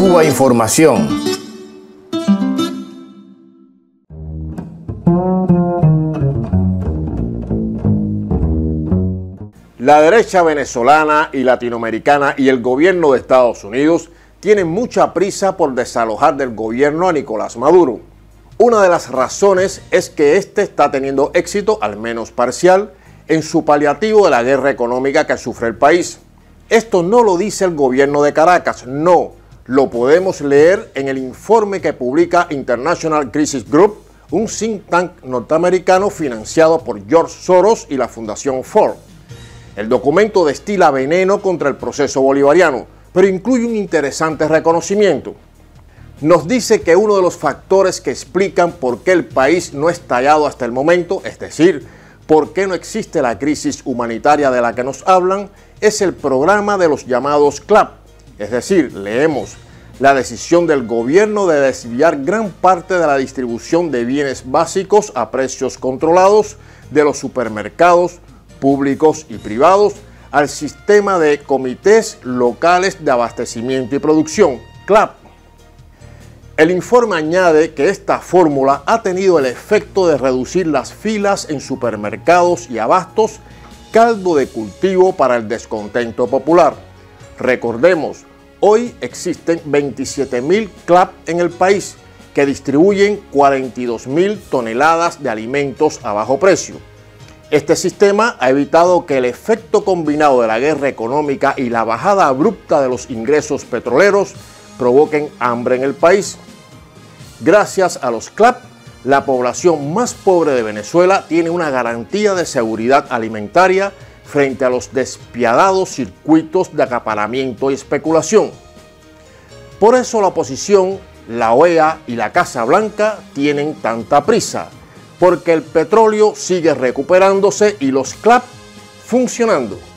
Cuba Información. La derecha venezolana y latinoamericana y el gobierno de Estados Unidos tienen mucha prisa por desalojar del gobierno a Nicolás Maduro. Una de las razones es que este está teniendo éxito, al menos parcial, en su paliativo de la guerra económica que sufre el país. Esto no lo dice el gobierno de Caracas, no, lo podemos leer en el informe que publica International Crisis Group, un think tank norteamericano financiado por George Soros y la Fundación Ford. El documento destila veneno contra el proceso bolivariano, pero incluye un interesante reconocimiento nos dice que uno de los factores que explican por qué el país no ha estallado hasta el momento, es decir, por qué no existe la crisis humanitaria de la que nos hablan, es el programa de los llamados CLAP. Es decir, leemos, la decisión del gobierno de desviar gran parte de la distribución de bienes básicos a precios controlados de los supermercados públicos y privados al sistema de comités locales de abastecimiento y producción, CLAP el informe añade que esta fórmula ha tenido el efecto de reducir las filas en supermercados y abastos, caldo de cultivo para el descontento popular. Recordemos, hoy existen 27.000 CLAP en el país que distribuyen 42.000 toneladas de alimentos a bajo precio. Este sistema ha evitado que el efecto combinado de la guerra económica y la bajada abrupta de los ingresos petroleros provoquen hambre en el país. Gracias a los CLAP, la población más pobre de Venezuela tiene una garantía de seguridad alimentaria frente a los despiadados circuitos de acaparamiento y especulación. Por eso la oposición, la OEA y la Casa Blanca tienen tanta prisa, porque el petróleo sigue recuperándose y los CLAP funcionando.